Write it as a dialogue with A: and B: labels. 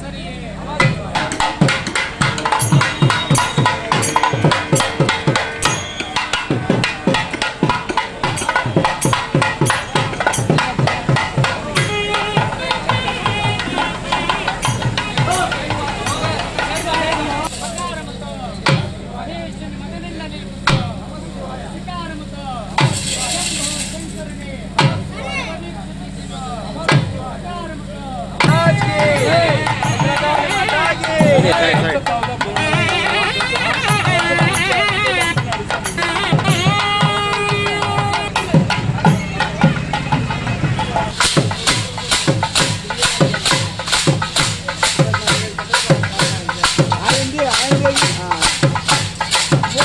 A: ಸರಿಯೇ